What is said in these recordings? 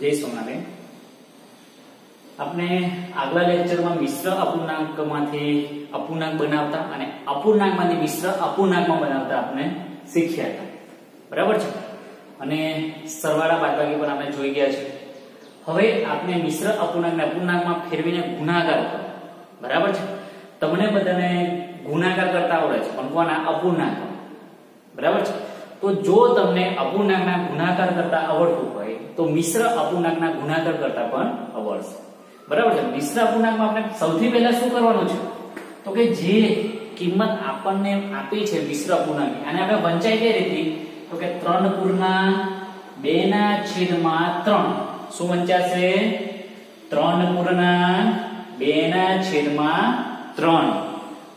જય સોનાબેન આપણે આગલા લેક્ચરમાં મિશ્ર અપૂર્ણાંકમાંથી અપૂર્ણાંક બનાવતા અને અપૂર્ણાંકમાંથી મિશ્ર અપૂર્ણાંકમાં બનાવતા આપણે શીખ્યા હતા. બરાબર છે? અને સરવાળા બાદબાકી પણ આપણે જોઈ ગયા છે. હવે આપણે મિશ્ર અપૂર્ણાંકને અપૂર્ણાંકમાં ફેરવીને ગુણાકાર કરો. બરાબર છે? તમને બધાને ગુણાકાર કરતા આવડે છે. પણ કોના અપૂર્ણાંક. બરાબર છે? તો જો તમને અપૂર્ણાંકના ગુણાકાર કરતા આવડતું હોય, તો મિશ્ર અપૂર્ણાંકના ગુણાકાર કરતા પણ આવડશે. બરાબર છે? મિશ્ર અપૂર્ણાંકમાં આપણે સૌથી પહેલા શું કરવાનું છે? તો કે જે કિંમત આપણને આપી છે મિશ્ર અપૂર્ણાંકની અને આપણે વંચાઈ કઈ રીતે? તો કે 3 પૂર્ણાંક 2 ના છેદમાં 3 શું વંચાશે? 3 પૂર્ણાંક 2 ના છેદમાં 3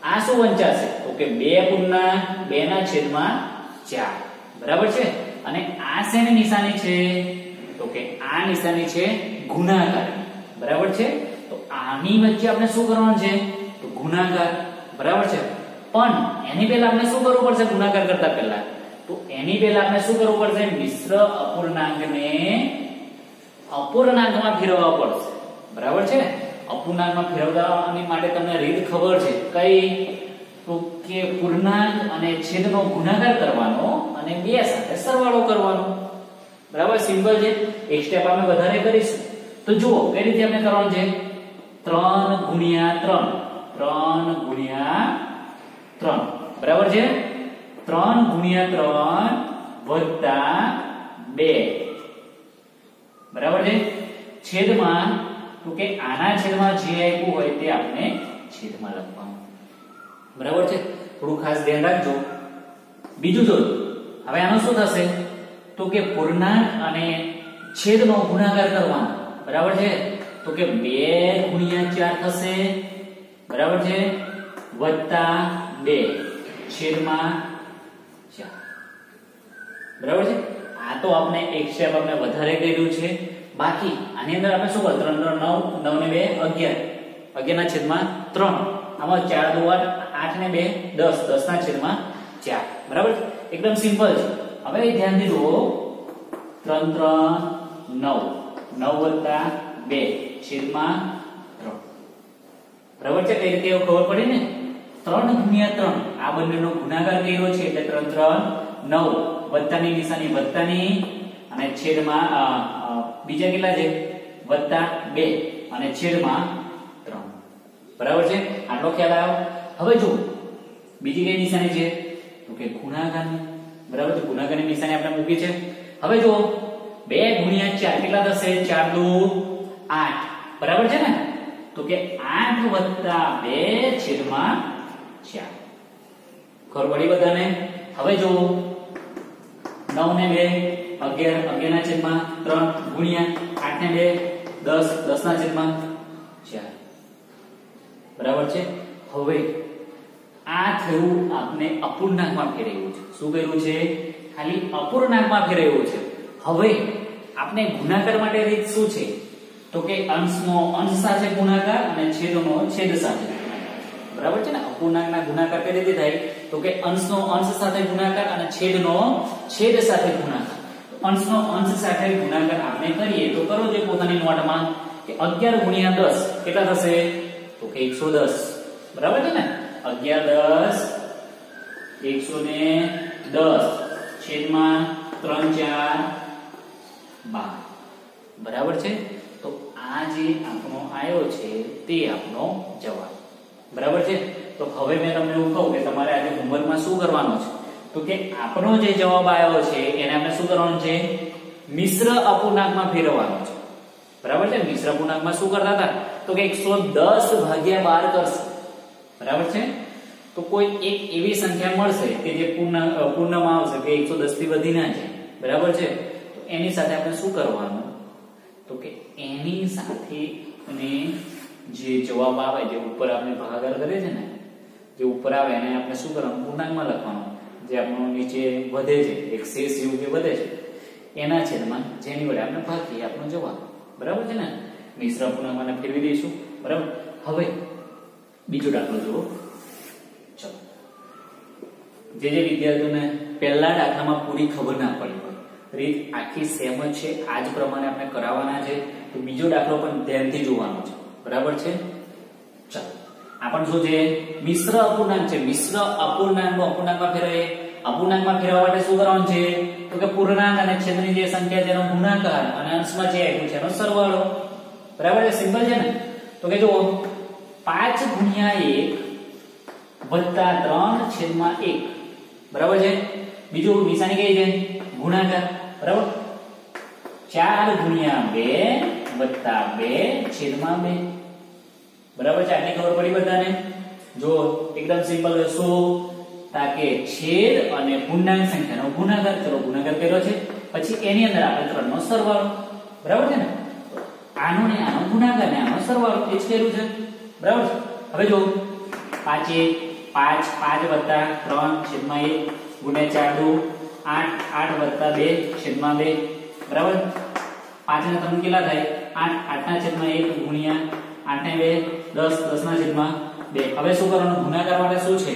આ શું વંચાશે? તો કે 2 પૂર્ણાંક 2 ના છેદમાં 4 બરાબર છે? અને આ શેની નિશાની છે? તો કે આ નિશાની છે ગુણાકાર. બરાબર છે? તો આની વચ્ચે આપણે શું કરવાનું છે? તો ગુણાકાર. બરાબર છે? પણ એની પહેલા આપણે શું કરવું પડશે ગુણાકાર કરતા પહેલા? તો એની પહેલા આપણે શું કરવું પડશે? મિશ્ર અપૂર્ણાંકને અપૂર્ણાંકમાં ફેરવવા પડશે. બરાબર છે? અપૂર્ણાંકમાં ફેરવવાની માટે તમને રીત ખબર છે. કઈ? તો કે પૂર્ણાંક અને છેદનો ગુણાકાર કરવાનો અને બે સાથે સરવાળો કરવાનો. બરાબર? સિમ્પલ છે. એક સ્ટેપ આપણે વધારે કરીશું. તો જુઓ, કઈ રીતે આપણે કરવાનું છે? 3 ગુણ્યા 3 3 ગુણ્યા 3 બરાબર છે? 3 ગુણ્યા 3 વત્તા 2 બરાબર છે? છેદમાં, તો કે આના છેદમાં જે આપ્યું હોય તે આપણે છેદમાં લખવાનું. બરાબર છે? થોડું ખાસ ધ્યાન રાખજો. બીજું જો, હવે આનો શું થશે? તો કે પૂર્ણાંક અને છેદનો ગુણાકાર કરવાનો. બરાબર છે? તો કે 2 ગુણ્યા 4 થશે. બરાબર છે? વત્તા 2 છેદમાં 4 બરાબર છે? આ તો આપણે એક સ્ટેપ આપણે વધારે કર્યું છે. બાકી, આની અંદર આપણે શું કર 3 3 9 9 ને 2 11 11 ના છેદમાં 3 આમાં 4 2 8 ને 2 10 10 ના છેદમાં 4 બરાબર? એકદમ સિમ્પલ છે. હવે ધ્યાનથી જુઓ 3 3 9 9 વત્તા 2 છેદમાં 3 બરાબર છે? કઈ રીતે ખબર પડી ને? 3 ગુણ્યા 3 આ બંનેનો ગુણાકાર કર્યો છે એટલે 3 3 9 વત્તાની નિશાની વત્તાની અને છેદમાં બીજા કેટલા છે? વત્તા 2 અને છેદમાં 3 બરાબર છે? આટલો ખ્યાલ આવ્યો? હવે જો બીજી કઈ નિશાની છે? તો કે ગુણાકારની, બરાબર તો ગુણાકારની નિશાની આપણે મૂકી છે. હવે જો 2 ગુણ્યા 4 કેટલા થશે? 4 દુ 8 બરાબર છે ને? તો કે 8 વત્તા 2 છેદમાં 4 ખબર પડી બધાને? હવે જો 9 ને 2 11 11 ના છેદમાં 3 ગુણ્યા 8 ને 2 10 10 ના છેદમાં 4 બરાબર છે? હવે આ થયું આપણે અપૂર્ણાંકમાં ફેરવ્યું છે. શું કર્યું છે? ખાલી અપૂર્ણાંકમાં ફેરવ્યું છે. હવે આપણે ગુણાકાર માટે રીત શું છે? તો કે અંશનો અંશ સાથે ગુણાકાર અને છેદનો છેદ સાથે બરાબર છે ને? અપૂર્ણાંકના ગુણાકાર કઈ રીતે થાય તો કે અંશનો અંશ સાથે ગુણાકાર અને છેદનો છેદ સાથે ગુણાકાર. અંશનો અંશ સાથે ગુણાકાર આપણે કરીએ તો કરો જે પોતાની નોટમાં કે 11 ગુણ્યા 10 કેટલા થશે? તો કે 110 બરાબર છે ને? 11 10 110 છેદમાં 3 4 12 બરાબર છે? તો આ જે આપણો આવ્યો છે તે આપણો જવાબ. બરાબર છે? તો હવે મેં તમને એવું કહું કે તમારે આજે હોમવર્કમાં શું કરવાનું છે? તો કે આપણો જે જવાબ આવ્યો છે એને આપણે શું કરવાનું છે? મિશ્ર અપૂર્ણાંકમાં ફેરવવાનો છે. બરાબર છે? મિશ્ર અપૂર્ણાંકમાં શું કરતા હતા? તો કે 110 ભાગ્યા બાર કરશે. બરાબર છે? તો કોઈ એક એવી સંખ્યા મળશે કે જે પૂર્ણ પૂર્ણમાં આવશે કે 110 થી વધી ના જાય. બરાબર છે? તો એની સાથે આપણે શું કરવાનું? તો કે એની સાથે અને જે જવાબ આવે, જે ઉપર આપણે ભાગાકાર કરે છે ને, જે ઉપર આવે, એને આપણે શું કરવાનું? પૂર્ણાંકમાં લખવાનું. જે આપણો નીચે વધે છે, એક શેષ જેવું કે વધે છે. એના છેદમાં જેની વડે આપણે ભાગીએ આપણો જવાબ. બરાબર છે ને? મિશ્ર પૂર્ણાંકમાં ફેરવી દઈશું. બરાબર? હવે બીજો દાખલો જુઓ. ચલો. જે જે વિદ્યાર્થીઓને પહેલા દાખલામાં પૂરી ખબર ના પડી હોય રીત આખી સેમ જ છે આ જ પ્રમાણે આપણે કરાવવાના છે તો બીજો દાખલો પણ ધ્યાનથી જોવાનો છે. બરાબર છે? ચાલો. આ શું છે? મિશ્ર અપૂર્ણાંક છે. મિશ્ર અપૂર્ણાંકનો અપૂર્ણાંકમાં ફેરવે અપૂર્ણાંકમાં ફેરવા માટે શું કરવાનું છે? તો કે પૂર્ણાંક અને છેદની જે સંખ્યા છે એનો ગુણાકાર અને અંશમાં જે આપ્યું છે એનો સરવાળો. બરાબર છે? સિમ્પલ છે ને? તો કે જુઓ 5 ગુણ્યા એક વત્તા ત્રણ છેદમાં એક. બરાબર છે? બીજું નિશાની કઈ છે? ગુણાકાર. બરાબર? ચાર ગુણ્યા બે વત્તા બે છેદમાં બે. બરાબર છે? આટલી ખબર પડી બધાને? જો એકદમ સિમ્પલ શું તાકે છેદ અને પૂર્ણાંક સંખ્યાનો ગુણાકાર. ચલો ગુણાકાર કર્યો છે. પછી એની અંદર આપણે ત્રણનો સરવાળો. બરાબર છે ને? આનો ને આનો ગુણાકાર ને આનો સરવાળો. એ જ કર્યું છે. બરાબર હવે જો પાંચે, પાંચ પાંચ વત્તા ત્રણ છેદમાં એક ગુણ્યા ચાર દુ, આઠ આઠ વત્તા બે છેદમાં બે. બરાબર? પાંચ ને ત્રણ કેટલા થાય? આઠ ના છેદમાં એક ગુણ્યા આઠ ને બે, દસ દસ ના છેદમાં બે. હવે શું કરવાનું? ગુણાકાર માટે શું છે?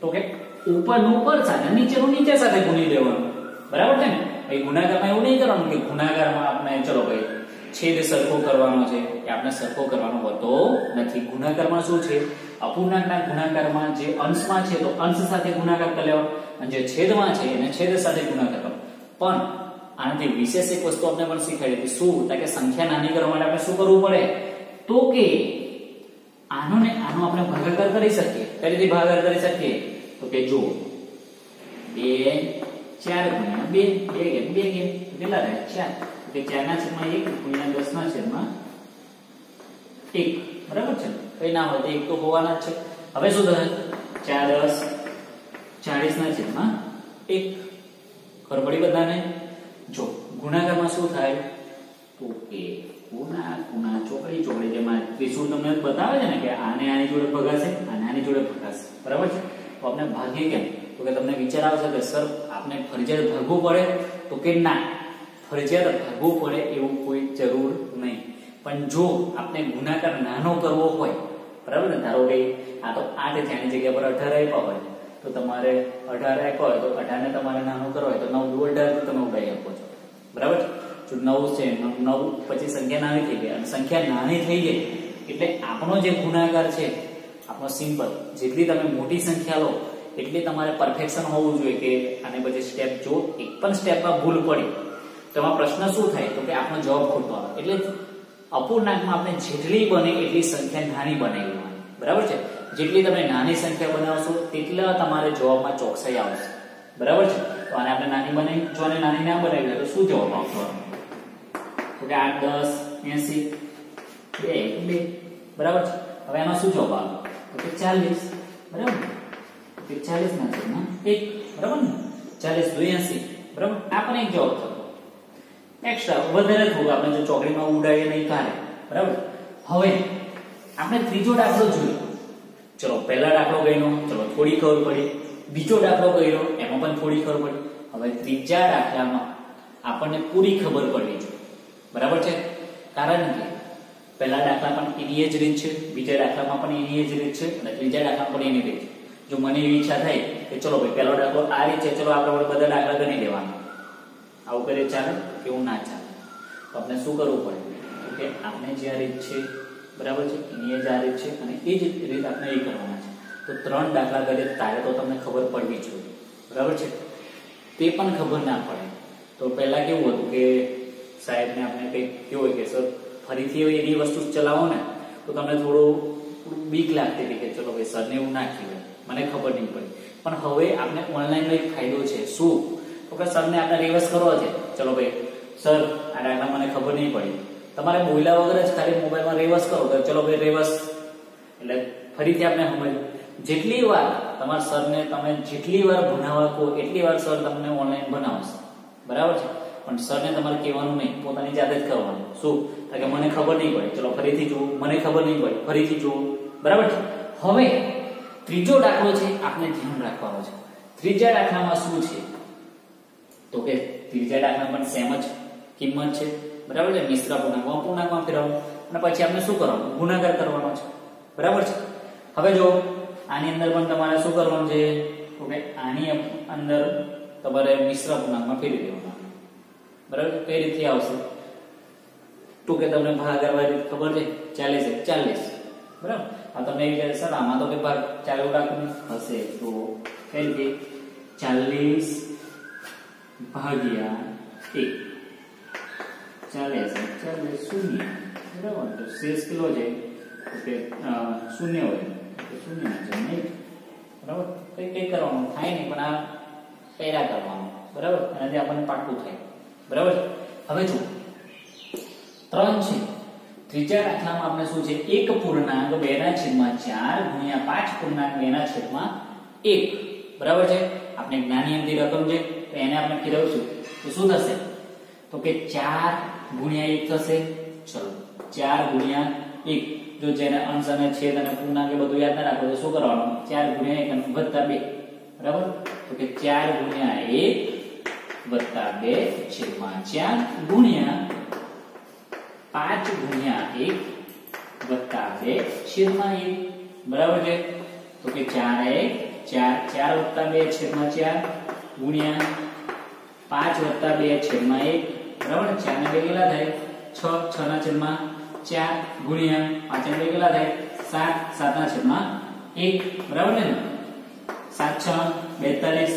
તો કે ઉપરનું ઉપર સાથે, નીચેનું નીચે સાથે ગુણી દેવાનું. બરાબર છે ને? ભાઈ, ગુણાકારમાં એવું નહીં કરવાનું કે ગુણાકારમાં આપણે, ચલો ભાઈ છેદ સરખો કરવાનો છે એ આપણે સરખો કરવાનો હોતો નથી. ગુણાકારમાં શું છે? અપૂર્ણાંકના ગુણાકારમાં જે અંશમાં છે તો અંશ સાથે ગુણાકાર કરી લેવાનો અને જે છેદમાં છે એને છેદ સાથે ગુણાકાર કરવાનો. પણ આનાથી વિશેષ એક વસ્તુ આપણે પણ શીખવાડી હતી. શું? કે સંખ્યા નાની કરવા માટે આપણે શું કરવું પડે? તો કે આનો ને આનો આપણે ભાગાકાર કરી શકીએ. કઈ રીતે ભાગાકાર કરી શકીએ? તો કે જો બે, ચાર ગુણ્યા બે બે કેમ બે કેમ કેટલા રહે? ચાર. કે ચાર ના છેદમાં એક, ગુણ્યા દસ ના છેદમાં એક. બરાબર છે? કઈ ના હોય એક તો હોવાના જ છે. હવે શું થશે? ચાર દસ ચાલીસ ના છેદમાં એક. ખબર બધાને? જો ગુણાકારમાં શું થાય? તો કે ગુણા ગુણા ચોકડી ચોકડી જેમાં ત્રિશુળ તમને બતાવે છે ને કે આને આની જોડે ભગાશે, આને આની જોડે ભગાશે. બરાબર છે? તો આપણે ભાગીએ કેમ? તો કે તમને વિચાર આવશે કે સર આપણે ફરજિયાત ભાગવું પડે તો કે ના. ફરજિયાત ભાગવું પડે એવું કોઈ જરૂર નહીં. પણ જો આપણે ગુણાકાર નાનો કરવો હોય, બરાબર ને? ધારો કે આ તો આઠ છે જગ્યા પર અઢાર આપ્યા હોય, તો તમારે અઢાર આપ્યા હોય તો અઢારને તમારે નાનો કરવો હોય તો નવ દુ અઢાર તો તમે ઉડાવી આપો છો. બરાબર? જો નવ છે, નવ પછી સંખ્યા નાની થઈ ગઈ અને સંખ્યા નાની થઈ ગઈ, એટલે આપણો જે ગુણાકાર છે, આપણો સિમ્પલ. જેટલી તમે મોટી સંખ્યા લો, એટલી તમારે પરફેક્શન હોવું જોઈએ કે આને પછી સ્ટેપ જો એક પણ સ્ટેપમાં ભૂલ પડી તો એમાં પ્રશ્ન શું થાય? તો કે આપણો જવાબ ખોટો આવે. એટલે અપૂર્ણાંકમાં આપણે જેટલી બને એટલી સંખ્યા નાની બનાવી બરાબર છે? જેટલી તમે નાની સંખ્યા બનાવશો, તેટલા તમારે જવાબમાં ચોકસાઈ આવશે. બરાબર છે? તો આને આપણે નાની બનાવી, જો આને નાની ના બનાવી તો શું જવાબ આવશે તો કે આઠ, દસ, એસી, બે બે. બરાબર છે? હવે એમાં શું જવાબ આવે? તો કે ચાલીસ. બરાબર? કે ચાલીસ ના છે એક. બરાબર ને? ચાલીસ દો એસી. બરાબર? આ પણ એક જવાબ થતો એક્સ્ટ્રા વધારે થોડું આપણે જો ચોકડીમાં ઉડાડીએ નહીં કાલે બરાબર? હવે, આપણે ત્રીજો દાખલો જોયો ચલો, પહેલા દાખલો ગયો ચલો, થોડી ખબર પડી. બીજો દાખલો ગયો એમાં પણ થોડી ખબર પડી. હવે ત્રીજા દાખલામાં આપણને પૂરી ખબર પડવી જોઈએ. બરાબર છે? કારણ કે પહેલા દાખલા પણ એની જ રીત છે, બીજા દાખલામાં પણ એની જ રીત છે, અને ત્રીજા દાખલામાં પણ એની રીત છે. જો મને એવી ઈચ્છા થાય કે ચલો ભાઈ, પહેલો દાખલો આ રીત છે, ચલો આપણે બધા દાખલા ગણી લેવાના. આવું કરે ચાલે? કે ના ચાલે. તો આપણે શું કરવું પડે? કે આપણે જે આ રીત છે, બરાબર છે? એની જ આ રીત છે અને એ જ રીત આપણે એ કરવાના છે. તો ત્રણ દાખલા કરીએ, તારે તો તમને ખબર પડવી જોઈએ. બરાબર છે? તે પણ ખબર ના પડે. તો પહેલા કેવું હતું કે સાહેબને આપણે કંઈક કેવું હોય કે, સર, ફરીથી એવી વસ્તુ ચલાવો ને, તો તમને થોડું બીક લાગતી હતી કે, ચલો ભાઈ, સરને એવું ના કહેવાય. મને ખબર નહીં પડી. પણ હવે આપણે ઓનલાઈનનો એક ફાયદો છે. શું? તો કે સરને આપણે રિવર્સ કરવો છે. ચલો ભાઈ સર, આ ડાયગ્રામ મને ખબર નહીં પડી. તમારે બોલ્યા વગર જ ખાલી મોબાઈલમાં રિવર્સ કરો. તો ચલો ભાઈ રિવર્સ એટલે ફરીથી આપણે સમજ જેટલી વાર તમારા સરને તમે જેટલી વાર ભણાવવા કહો, એટલી વાર સર તમને ઓનલાઈન ભણાવશે. બરાબર છે? પણ સરને તમારે કહેવાનું નહીં. પોતાની જાતે જ કરવાનું. શું? કે મને ખબર નહીં પડે. ચલો ફરીથી જુઓ. મને ખબર નહીં પડે. ફરીથી જુઓ. બરાબર છે? હવે, ત્રીજો દાખલો છે આપણે ધ્યાન રાખવાનો છે. ત્રીજા દાખલામાં શું છે? તો કે ત્રીજા દાખલા પણ સેમ જ. કિંમત છે. બરાબર છે? મિશ્ર પૂર્ણાંક અપૂર્ણાંકમાં ફેરવવાનું અને પછી આપણે શું કરવાનું? ગુણાકાર કરવાનો છે. બરાબર છે? હવે જો આની અંદર પણ તમારે શું કરવાનું છે? તો કે આની અંદર તમારે મિશ્ર પૂર્ણાંકમાં ફેરવી દેવાનું. બરાબર કઈ રીતે આવશે? તો કે તમને ભાગાકાર રીત ખબર છે? ચાલીસ એક, ચાલીસ. બરાબર? આ તમને એવી રીતે સર આમાં તો કે ભાગ ચાલુ રાખવું હશે તો કઈ રીતે? ચાલીસ ભાગ્યા એક. ચાલીસ ચાલીસ શૂન્ય. બરાબર? તો શેષ કેટલો છે? કે શૂન્ય હોય. તો શૂન્ય છે, નહીં? બરાબર? કઈ કઈ કરવાનું થાય નહીં, પણ આ પેરા કરવાનું. બરાબર? એનાથી આપણને પાકું થાય. બરાબર? હવે જો ત્રણ છે. ત્રીજા દાખલામાં આપણે શું છે? એક પૂર્ણાંક બે ના છેદમાં ચાર ગુણ્યા પાંચ પૂર્ણાંક બે ના છેદમાં એક. બરાબર છે? આપણે જ્ઞાની અંતિ રકમ છે, તો એને આપણે ફેરવશું તો શું થશે? તો કે ચાર ગુણ્યા એક થશે ચલો ચાર ગુણ્યા એક જો જેને અંશ અને છેદ અને પૂર્ણાંક એ બધું યાદ ના રાખો તો શું કરવાનું ચાર ગુણ્યા એક અને વત્તા બે બરાબર તો કે ચાર ગુણ્યા એક વત્તા બે છેદમાં ચાર ગુણ્યા પાંચ ગુણ્યા એક વત્તા બે છેદમાં એક બરાબર છે તો કે ચાર એક ચાર ચાર વત્તા બે છેદમાં ચાર ગુણ્યા પાંચ વત્તા બે છેદમાં એક બરાબર? ચાર ને બે કેટલા થાય, છ છ ના છેદમાં ચાર ગુણ્યા પાંચ ને બે કેટલા થાય, સાત સાત ના છેદમાં એક. બરાબર ને? સાત, છ, બેતાલીસ.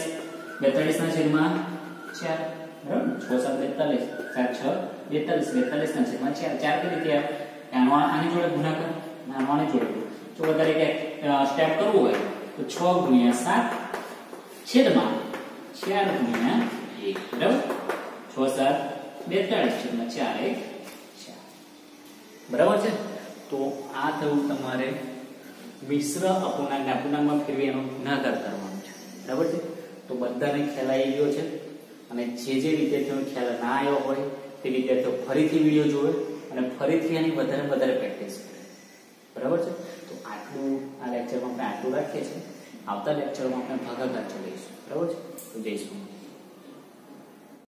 બેતાલીસ ના છેદમાં ચાર. બરાબર? છ, સાત, બેતાલીસ. સાત, છ, બેતાલીસ. બેતાલીસ ના છેદમાં ચાર. ચાર કઈ રીતે આવે? આનો જોડે ગુણાકાર? આનો આની જોડે. જો વધારે કે સ્ટેપ કરવું હોય, તો છ ગુણ્યા સાત છેદમાં ચાર ગુણ્યા એક. બરાબર? છ, સાત બેતાળીસ છેદમાં ચાર એક. બરાબર છે? તો આ થયું તમારે મિશ્ર અપૂર્ણાંક અપૂર્ણાંકમાં ફેરવી એનો ગુણાકાર કરવાનો છે. બરાબર છે? તો બધાને ખ્યાલ આવી ગયો છે? અને જે જે વિદ્યાર્થીઓને ખ્યાલ ના આવ્યો હોય, તે વિદ્યાર્થીઓ ફરીથી વીડિયો જોવે અને ફરીથી એની વધારે વધારે પ્રેક્ટિસ કરે. બરાબર છે? તો આટલું આ લેક્ચરમાં આપણે આટલું રાખીએ છીએ. આવતા લેક્ચરમાં આપણે ભાગાકાર ચલાવીશું બરાબર છે? તો જઈશું.